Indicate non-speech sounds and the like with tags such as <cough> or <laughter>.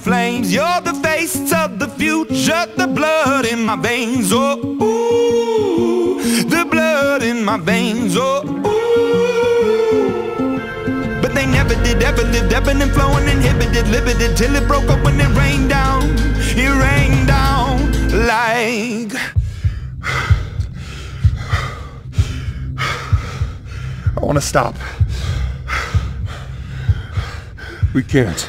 Flames. You're the face of the future, the blood in my veins. Oh, ooh, the blood in my veins. Oh, ooh. But they never did, ever lived, ebbing and flowing, inhibited, limited, till it broke up when it rained down. It rained down like. <sighs> I want to stop. <sighs> We can't.